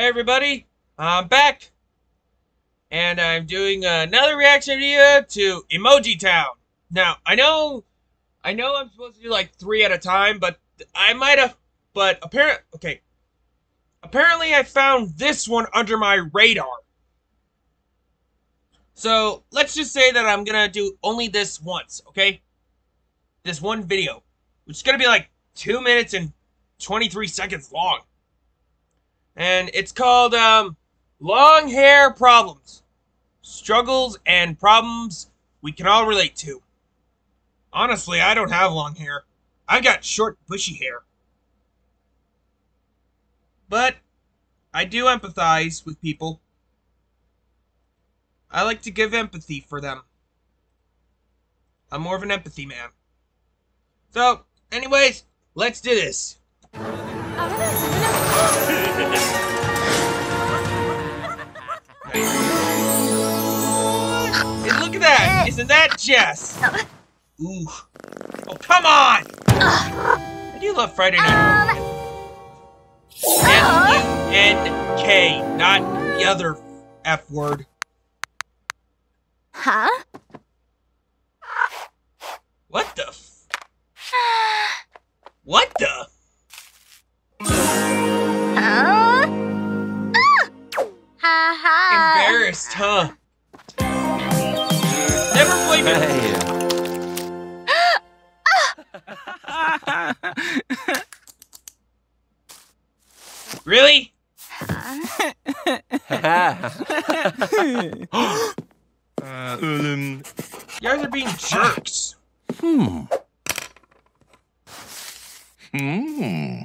Hey everybody, I'm back, and I'm doing another reaction video to Emojitown. Now, I know, I know I'm supposed to do like three at a time, but I might have, but apparent, okay, apparently I found this one under my radar. So, let's just say that I'm gonna do only this once, okay? This one video, which is gonna be like two minutes and 23 seconds long and it's called um, Long Hair Problems Struggles and Problems We Can All Relate to. Honestly, I don't have long hair. I've got short, bushy hair. But I do empathize with people. I like to give empathy for them. I'm more of an empathy man. So, anyways, let's do this. Isn't that Jess? Ooh. Oh, come on! I do love Friday Night. Um, f N K, not the other F word. Huh? What the What the? Huh? Ah! Embarrassed, huh? really? uh, um, you guys are being jerks. Hmm. Hmm.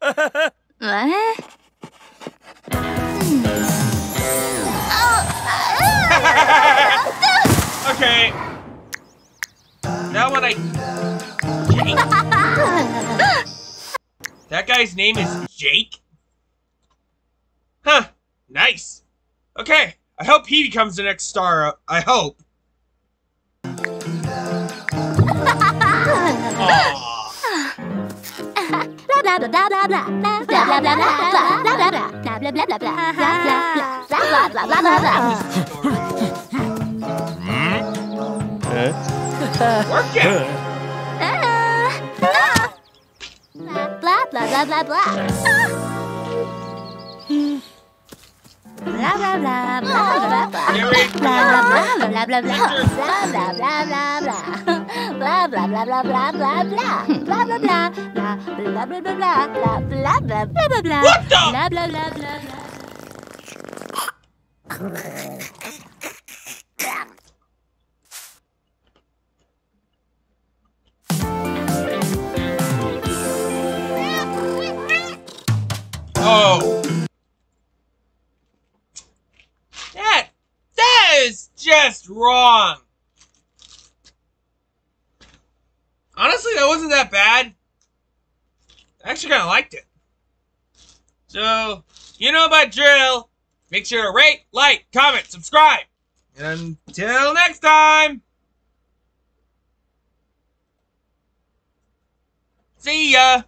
what? Okay. Now I... that guy's name is Jake? Huh. Nice. Okay. I hope he becomes the next star. I hope. Work it! Uh, uh, blah, blah, blah, blah, blah, blah. Blah, blah, blah, blah, blah, blah. Blah, blah, blah, blah, blah, blah. Blah, blah, blah, blah, blah. Blah, blah, blah, blah, blah, blah, blah. Blah, blah, blah, blah, blah, blah, blah, blah, blah, blah, blah, blah, blah. What the? Blah, blah, blah, blah, blah. Just wrong. Honestly, that wasn't that bad. I actually kind of liked it. So, you know my drill. Make sure to rate, like, comment, subscribe. Until next time. See ya.